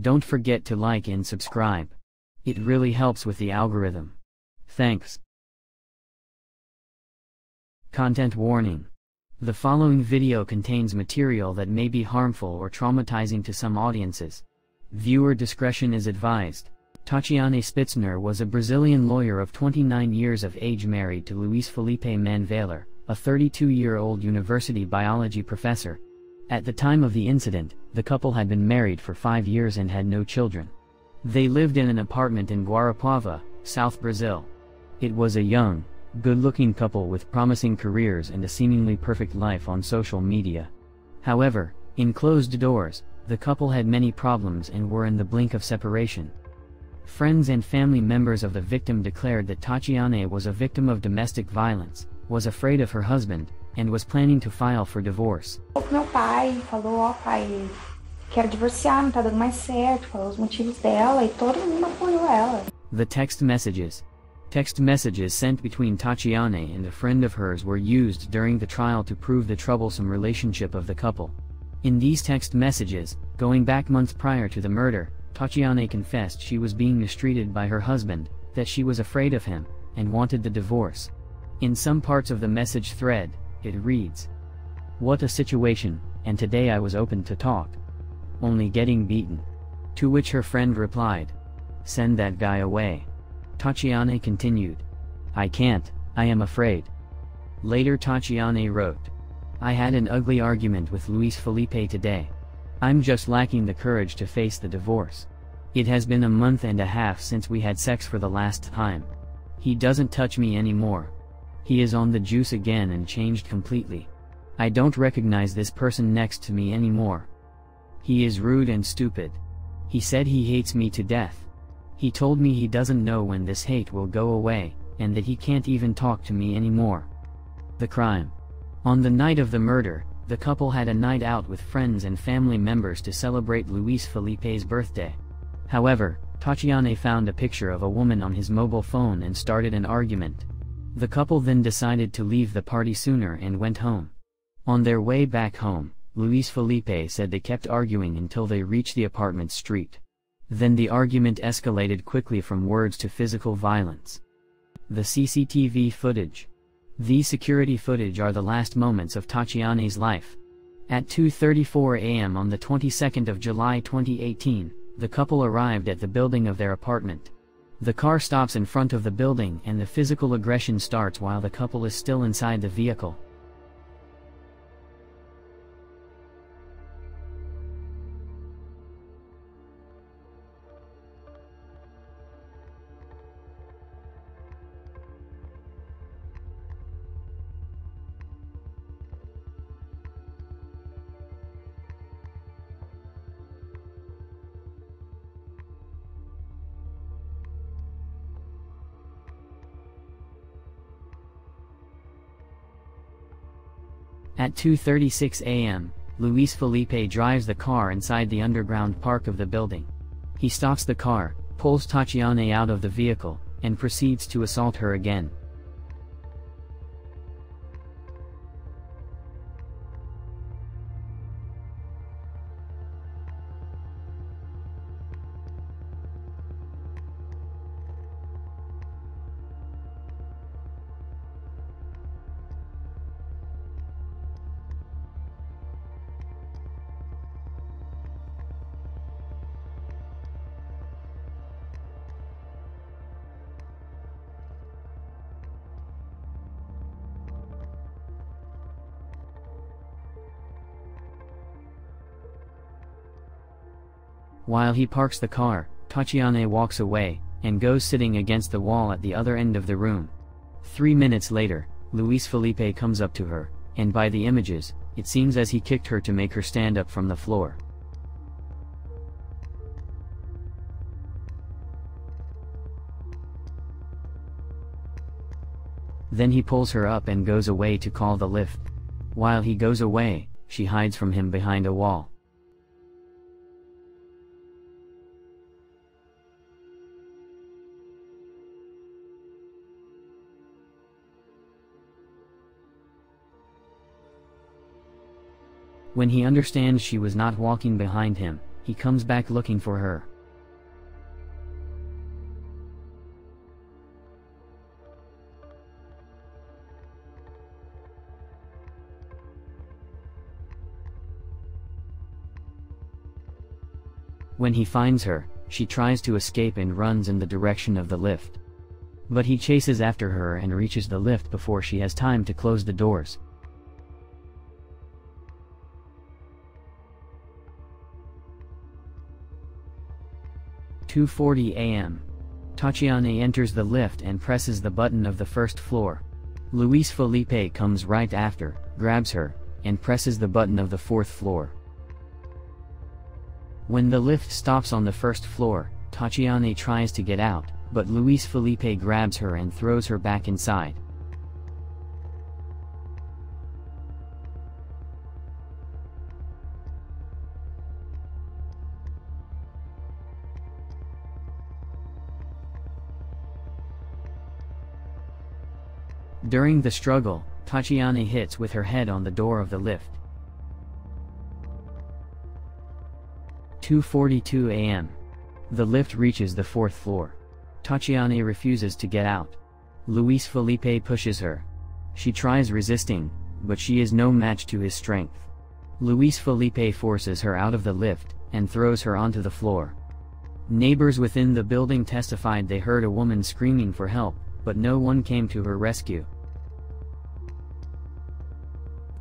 Don't forget to like and subscribe. It really helps with the algorithm. Thanks. Content warning. The following video contains material that may be harmful or traumatizing to some audiences. Viewer discretion is advised. Tatiane Spitzner was a Brazilian lawyer of 29 years of age married to Luis Felipe Manvailer, a 32-year-old university biology professor. At the time of the incident, the couple had been married for five years and had no children. They lived in an apartment in Guarapuava, South Brazil. It was a young, good-looking couple with promising careers and a seemingly perfect life on social media. However, in closed doors, the couple had many problems and were in the blink of separation. Friends and family members of the victim declared that Tatiane was a victim of domestic violence, was afraid of her husband, and was planning to file for divorce. Meu pai falou, ó pai, quero divorciar, não tá dando mais certo, falou os motivos dela e todo mundo apoiou ela. The text messages. Text messages sent between Tatiane and a friend of hers were used during the trial to prove the troublesome relationship of the couple. In these text messages, going back months prior to the murder, Tatiane confessed she was being mistreated by her husband, that she was afraid of him, and wanted the divorce. In some parts of the message thread, it reads, What a situation, and today I was open to talk. Only getting beaten. To which her friend replied, Send that guy away. Tatiane continued, I can't, I am afraid. Later Tatiane wrote, I had an ugly argument with Luis Felipe today. I'm just lacking the courage to face the divorce. It has been a month and a half since we had sex for the last time. He doesn't touch me anymore. He is on the juice again and changed completely. I don't recognize this person next to me anymore. He is rude and stupid. He said he hates me to death. He told me he doesn't know when this hate will go away, and that he can't even talk to me anymore. The crime. On the night of the murder, the couple had a night out with friends and family members to celebrate Luis Felipe's birthday. However, Tatiane found a picture of a woman on his mobile phone and started an argument. The couple then decided to leave the party sooner and went home. On their way back home, Luis Felipe said they kept arguing until they reached the apartment street. Then the argument escalated quickly from words to physical violence. The CCTV footage. These security footage are the last moments of Tatiane's life. At 2.34 am on the 22nd of July 2018, the couple arrived at the building of their apartment. The car stops in front of the building and the physical aggression starts while the couple is still inside the vehicle. At 2.36 am, Luis Felipe drives the car inside the underground park of the building. He stops the car, pulls Tatiane out of the vehicle, and proceeds to assault her again. While he parks the car, Tatiane walks away, and goes sitting against the wall at the other end of the room. Three minutes later, Luis Felipe comes up to her, and by the images, it seems as he kicked her to make her stand up from the floor. Then he pulls her up and goes away to call the lift. While he goes away, she hides from him behind a wall. When he understands she was not walking behind him, he comes back looking for her. When he finds her, she tries to escape and runs in the direction of the lift. But he chases after her and reaches the lift before she has time to close the doors. Two forty a.m. Tatiana enters the lift and presses the button of the first floor. Luis Felipe comes right after, grabs her, and presses the button of the fourth floor. When the lift stops on the first floor, Tatiana tries to get out, but Luis Felipe grabs her and throws her back inside. During the struggle, Tatiana hits with her head on the door of the lift. 2.42 am. The lift reaches the fourth floor. Tatiana refuses to get out. Luis Felipe pushes her. She tries resisting, but she is no match to his strength. Luis Felipe forces her out of the lift, and throws her onto the floor. Neighbors within the building testified they heard a woman screaming for help, but no one came to her rescue.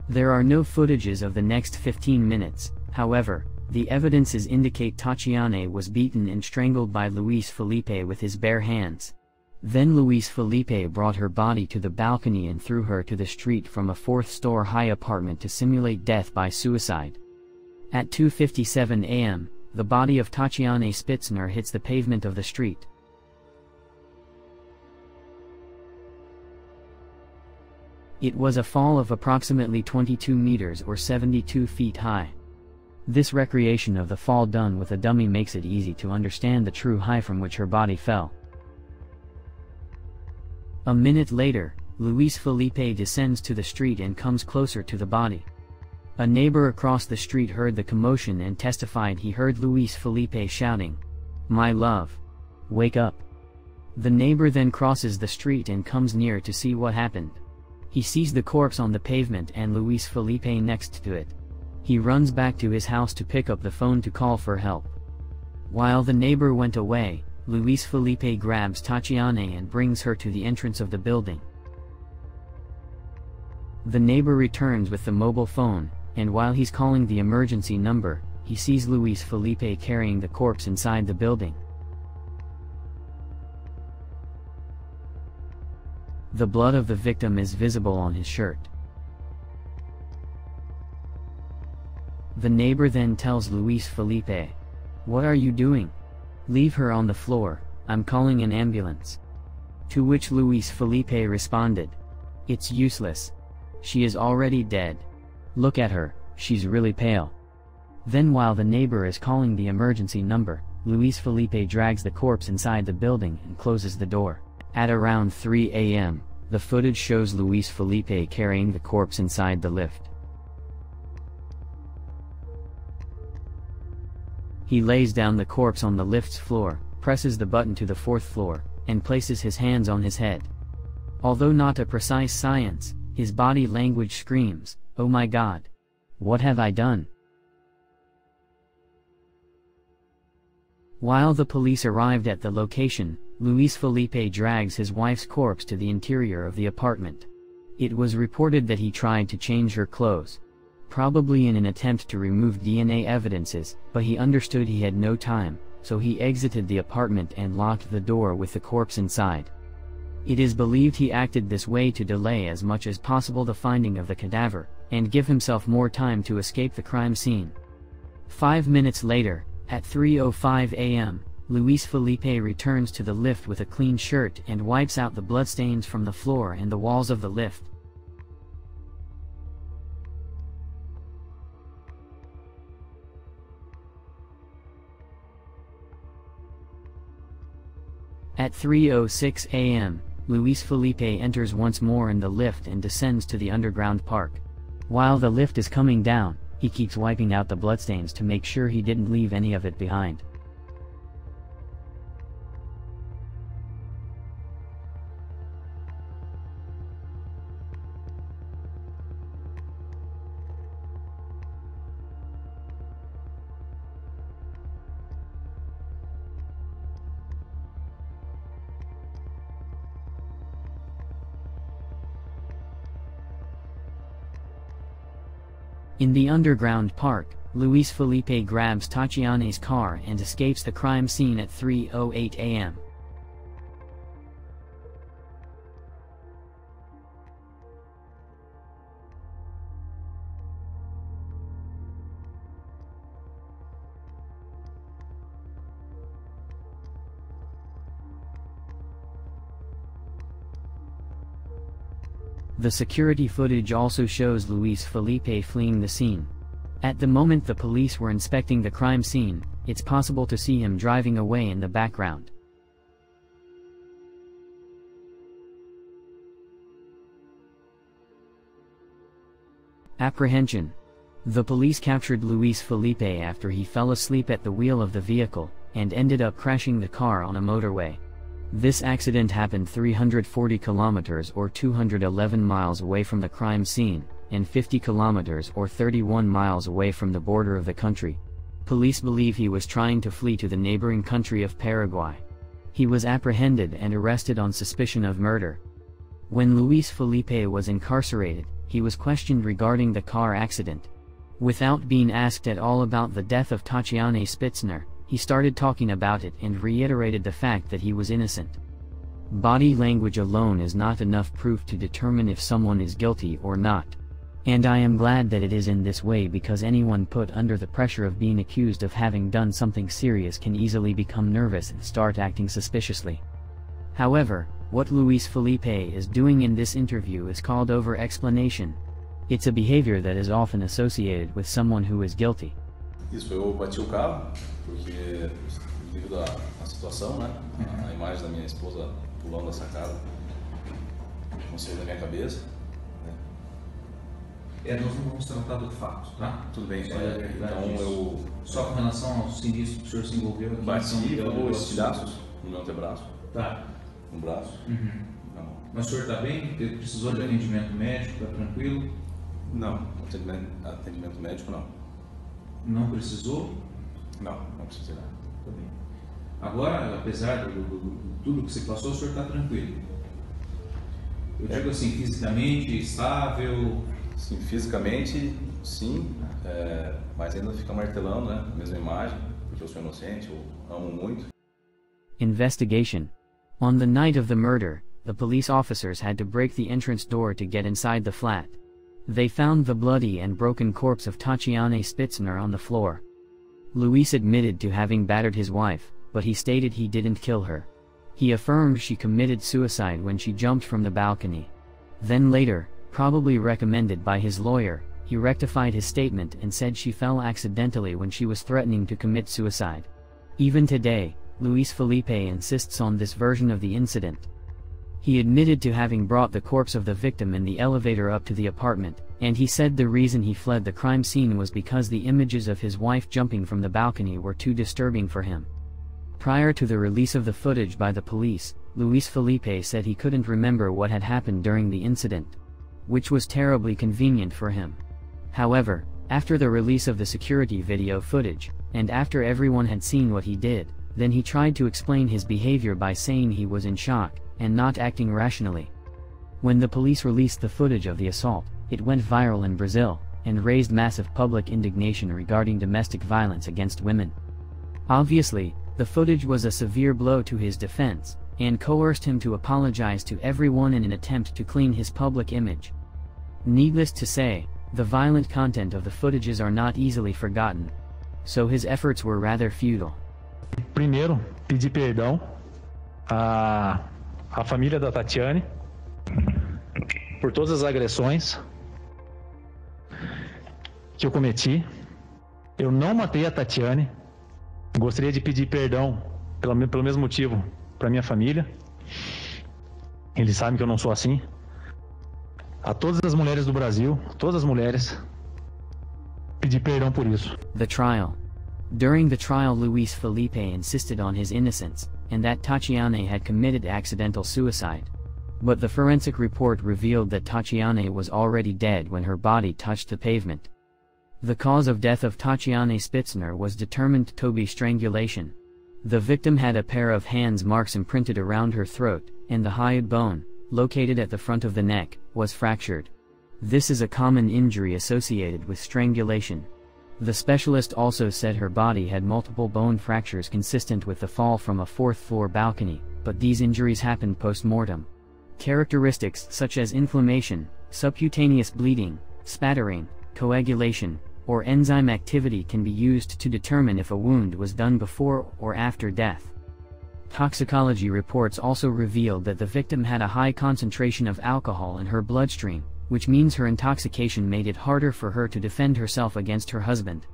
There are no footages of the next 15 minutes, however, the evidences indicate Tatiana was beaten and strangled by Luis Felipe with his bare hands. Then Luis Felipe brought her body to the balcony and threw her to the street from a fourth-store high apartment to simulate death by suicide. At 2.57 am, the body of Tatiana Spitzner hits the pavement of the street. It was a fall of approximately 22 meters or 72 feet high. This recreation of the fall done with a dummy makes it easy to understand the true high from which her body fell. A minute later, Luis Felipe descends to the street and comes closer to the body. A neighbor across the street heard the commotion and testified he heard Luis Felipe shouting, My love! Wake up! The neighbor then crosses the street and comes near to see what happened. He sees the corpse on the pavement and Luis Felipe next to it. He runs back to his house to pick up the phone to call for help. While the neighbor went away, Luis Felipe grabs Tatiana and brings her to the entrance of the building. The neighbor returns with the mobile phone, and while he's calling the emergency number, he sees Luis Felipe carrying the corpse inside the building. The blood of the victim is visible on his shirt. The neighbor then tells Luis Felipe, What are you doing? Leave her on the floor, I'm calling an ambulance. To which Luis Felipe responded, It's useless. She is already dead. Look at her, she's really pale. Then while the neighbor is calling the emergency number, Luis Felipe drags the corpse inside the building and closes the door. At around 3 a.m., the footage shows Luis Felipe carrying the corpse inside the lift. He lays down the corpse on the lift's floor, presses the button to the fourth floor, and places his hands on his head. Although not a precise science, his body language screams, Oh my God! What have I done? While the police arrived at the location, Luis Felipe drags his wife's corpse to the interior of the apartment. It was reported that he tried to change her clothes, probably in an attempt to remove DNA evidences, but he understood he had no time, so he exited the apartment and locked the door with the corpse inside. It is believed he acted this way to delay as much as possible the finding of the cadaver, and give himself more time to escape the crime scene. Five minutes later, at 3.05 am, Luis Felipe returns to the lift with a clean shirt and wipes out the bloodstains from the floor and the walls of the lift. At 3.06 am, Luis Felipe enters once more in the lift and descends to the underground park. While the lift is coming down, He keeps wiping out the bloodstains to make sure he didn't leave any of it behind. In the underground park, Luis Felipe grabs Tatiana's car and escapes the crime scene at 3.08 a.m. The security footage also shows Luis Felipe fleeing the scene. At the moment the police were inspecting the crime scene, it's possible to see him driving away in the background. Apprehension. The police captured Luis Felipe after he fell asleep at the wheel of the vehicle, and ended up crashing the car on a motorway. This accident happened 340 kilometers or 211 miles away from the crime scene, and 50 kilometers or 31 miles away from the border of the country. Police believe he was trying to flee to the neighboring country of Paraguay. He was apprehended and arrested on suspicion of murder. When Luis Felipe was incarcerated, he was questioned regarding the car accident. Without being asked at all about the death of Tatiana Spitzner, he started talking about it and reiterated the fact that he was innocent. Body language alone is not enough proof to determine if someone is guilty or not. And I am glad that it is in this way because anyone put under the pressure of being accused of having done something serious can easily become nervous and start acting suspiciously. However, what Luis Felipe is doing in this interview is called over-explanation. It's a behavior that is often associated with someone who is guilty. Isso, eu bati o carro, porque devido à, situação, né? A, a, imagem da minha esposa pulando da sacada conseguiu na minha cabeça. Né? É, nós não vamos tratar do fato, tá? Tudo bem, é, então eu. Só com relação ao sinistro que o senhor se envolveu aqui. Bati então, estilhaços no meu antebraço. Tá. No braço. Uhum. Mas o senhor está bem? Precisou de atendimento médico? Está tranquilo? Não, atendimento, atendimento médico não. Não precisou? Não, não precisei nada. Tá bem. Agora, apesar de tudo que você passou, o senhor está tranquilo? Eu é. digo assim, fisicamente estável? Sim, fisicamente, sim, é, mas ainda fica martelando, né? A mesma imagem, porque eu sou inocente, eu amo muito. Investigation. On the night of the murder, the police officers had to break the entrance door to get inside the flat. They found the bloody and broken corpse of Tatiana Spitzner on the floor. Luis admitted to having battered his wife, but he stated he didn't kill her. He affirmed she committed suicide when she jumped from the balcony. Then later, probably recommended by his lawyer, he rectified his statement and said she fell accidentally when she was threatening to commit suicide. Even today, Luis Felipe insists on this version of the incident. He admitted to having brought the corpse of the victim in the elevator up to the apartment, and he said the reason he fled the crime scene was because the images of his wife jumping from the balcony were too disturbing for him. Prior to the release of the footage by the police, Luis Felipe said he couldn't remember what had happened during the incident. Which was terribly convenient for him. However, after the release of the security video footage, and after everyone had seen what he did, then he tried to explain his behavior by saying he was in shock, and not acting rationally. When the police released the footage of the assault, it went viral in Brazil, and raised massive public indignation regarding domestic violence against women. Obviously, the footage was a severe blow to his defense, and coerced him to apologize to everyone in an attempt to clean his public image. Needless to say, the violent content of the footages are not easily forgotten, so his efforts were rather futile. Primeiro, pedir perdão a a família da Tatiane por todas as agressões que eu cometi. Eu não matei a Tatiane. Gostaria de pedir perdão pelo, pelo mesmo motivo para minha família. Eles sabem que eu não sou assim. A todas as mulheres do Brasil, todas as mulheres, pedir perdão por isso. The trial. During the trial Luis Felipe insisted on his innocence, and that Tatiane had committed accidental suicide. But the forensic report revealed that Tatiane was already dead when her body touched the pavement. The cause of death of Tatiane Spitzner was determined to be strangulation. The victim had a pair of hands marks imprinted around her throat, and the hyoid bone, located at the front of the neck, was fractured. This is a common injury associated with strangulation. The specialist also said her body had multiple bone fractures consistent with the fall from a fourth floor balcony, but these injuries happened post-mortem. Characteristics such as inflammation, subcutaneous bleeding, spattering, coagulation, or enzyme activity can be used to determine if a wound was done before or after death. Toxicology reports also revealed that the victim had a high concentration of alcohol in her bloodstream, which means her intoxication made it harder for her to defend herself against her husband.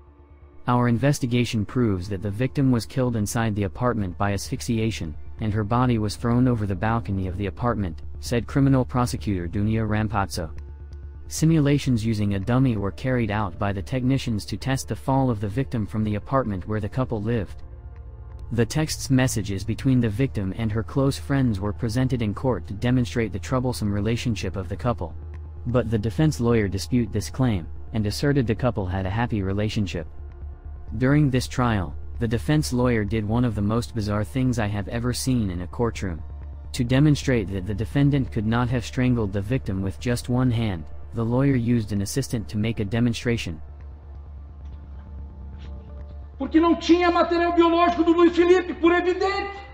Our investigation proves that the victim was killed inside the apartment by asphyxiation, and her body was thrown over the balcony of the apartment, said criminal prosecutor Dunia Rampazzo. Simulations using a dummy were carried out by the technicians to test the fall of the victim from the apartment where the couple lived. The text's messages between the victim and her close friends were presented in court to demonstrate the troublesome relationship of the couple. But the defense lawyer disputed this claim, and asserted the couple had a happy relationship. During this trial, the defense lawyer did one of the most bizarre things I have ever seen in a courtroom. To demonstrate that the defendant could not have strangled the victim with just one hand, the lawyer used an assistant to make a demonstration. Porque não tinha material biológico do Luis Felipe, por evidente.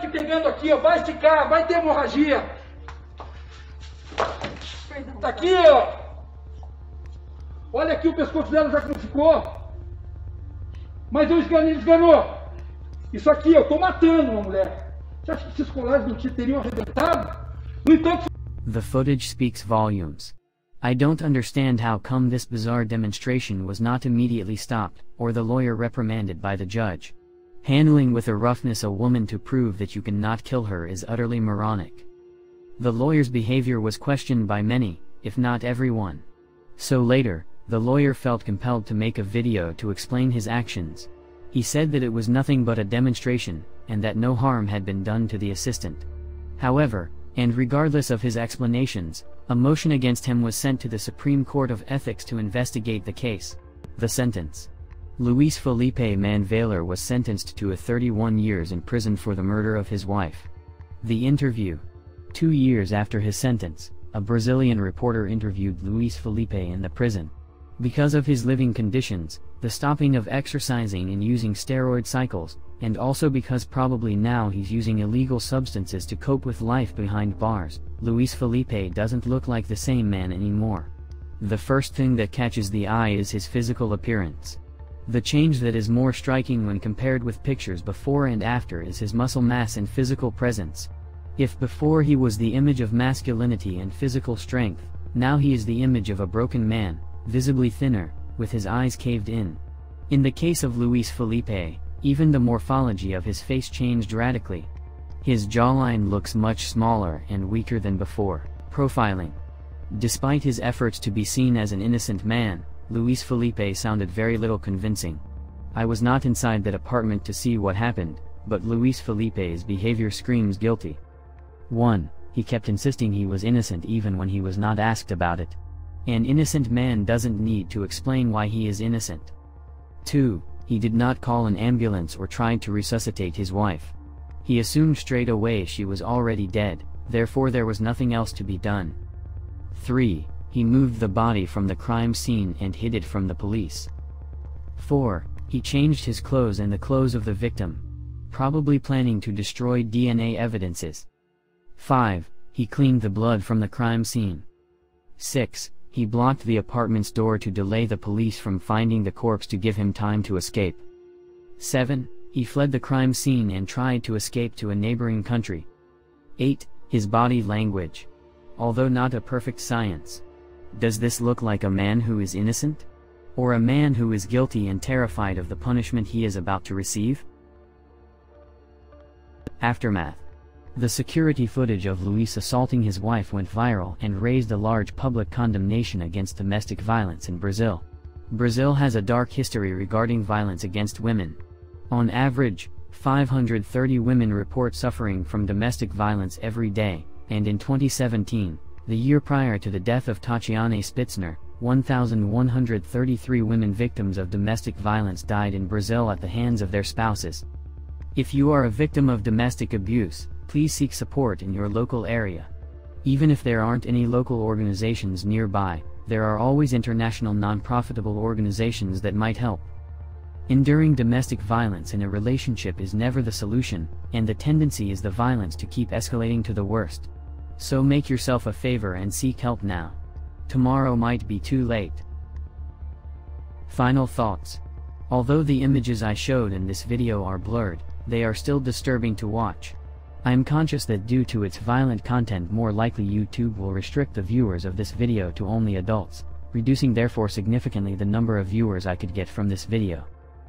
Que pegando aqui, ó, vai esticar, vai ter hemorragia. Tá aqui, ó. Olha aqui o pescoço dela já como ficou. Mas eu esganei, esganou. Isso aqui, eu tô matando uma mulher. Você acha que esses colares não te teriam arrebentado? No entanto, The footage speaks volumes. I don't understand how come this bizarre demonstration was not immediately stopped, or the lawyer reprimanded by the judge. Handling with a roughness a woman to prove that you cannot kill her is utterly moronic. The lawyer's behavior was questioned by many, if not everyone. So later, the lawyer felt compelled to make a video to explain his actions. He said that it was nothing but a demonstration, and that no harm had been done to the assistant. However, and regardless of his explanations, a motion against him was sent to the Supreme Court of Ethics to investigate the case. The sentence. Luis Felipe Manvailer was sentenced to a 31 years in prison for the murder of his wife. The interview. Two years after his sentence, a Brazilian reporter interviewed Luis Felipe in the prison. Because of his living conditions, the stopping of exercising and using steroid cycles, and also because probably now he's using illegal substances to cope with life behind bars, Luis Felipe doesn't look like the same man anymore. The first thing that catches the eye is his physical appearance. The change that is more striking when compared with pictures before and after is his muscle mass and physical presence. If before he was the image of masculinity and physical strength, now he is the image of a broken man, visibly thinner, with his eyes caved in. In the case of Luis Felipe, even the morphology of his face changed radically. His jawline looks much smaller and weaker than before. Profiling. Despite his efforts to be seen as an innocent man, Luis Felipe sounded very little convincing. I was not inside that apartment to see what happened, but Luis Felipe's behavior screams guilty. 1. He kept insisting he was innocent even when he was not asked about it. An innocent man doesn't need to explain why he is innocent. 2. He did not call an ambulance or try to resuscitate his wife. He assumed straight away she was already dead, therefore there was nothing else to be done. 3. He moved the body from the crime scene and hid it from the police. 4. He changed his clothes and the clothes of the victim, probably planning to destroy DNA evidences. 5. He cleaned the blood from the crime scene. 6. He blocked the apartment's door to delay the police from finding the corpse to give him time to escape. 7. He fled the crime scene and tried to escape to a neighboring country. 8. His body language. Although not a perfect science. Does this look like a man who is innocent? Or a man who is guilty and terrified of the punishment he is about to receive? Aftermath The security footage of Luis assaulting his wife went viral and raised a large public condemnation against domestic violence in Brazil. Brazil has a dark history regarding violence against women. On average, 530 women report suffering from domestic violence every day, and in 2017, the year prior to the death of Tatiane Spitzner, 1,133 women victims of domestic violence died in Brazil at the hands of their spouses. If you are a victim of domestic abuse, please seek support in your local area. Even if there aren't any local organizations nearby, there are always international non-profitable organizations that might help. Enduring domestic violence in a relationship is never the solution, and the tendency is the violence to keep escalating to the worst. So make yourself a favor and seek help now. Tomorrow might be too late. Final thoughts. Although the images I showed in this video are blurred, they are still disturbing to watch. I am conscious that due to its violent content more likely YouTube will restrict the viewers of this video to only adults, reducing therefore significantly the number of viewers I could get from this video.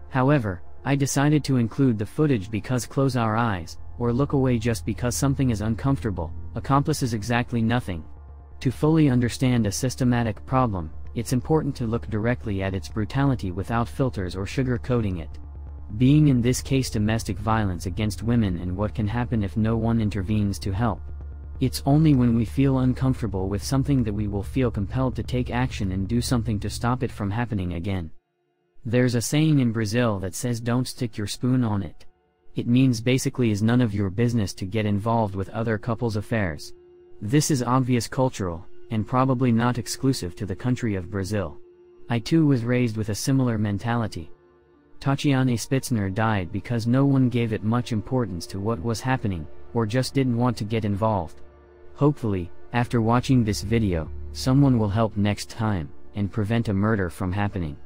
However, I decided to include the footage because close our eyes, or look away just because something is uncomfortable, accomplishes exactly nothing. To fully understand a systematic problem, it's important to look directly at its brutality without filters or sugar-coating it being in this case domestic violence against women and what can happen if no one intervenes to help. It's only when we feel uncomfortable with something that we will feel compelled to take action and do something to stop it from happening again. There's a saying in Brazil that says don't stick your spoon on it. It means basically is none of your business to get involved with other couples' affairs. This is obvious cultural, and probably not exclusive to the country of Brazil. I too was raised with a similar mentality. Tatiane Spitzner died because no one gave it much importance to what was happening, or just didn't want to get involved. Hopefully, after watching this video, someone will help next time, and prevent a murder from happening.